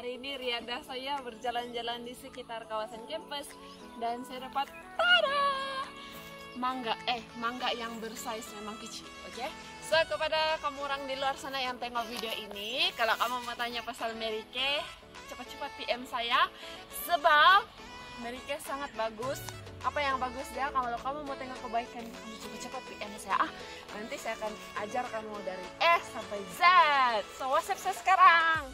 Hari ini Riada saya berjalan-jalan di sekitar kawasan kampus dan saya dapat tada mangga eh mangga yang bersaiz memang kecil oke? Okay? so kepada kamu orang di luar sana yang tengok video ini kalau kamu mau tanya pasal Merike cepat-cepat PM saya. Sebab Merike sangat bagus. Apa yang bagus dia? Kalau kamu mau tengok kebaikan kamu cepat-cepat PM saya ah. Nanti saya akan ajar kamu dari S sampai Z. So whatsapp saya sekarang?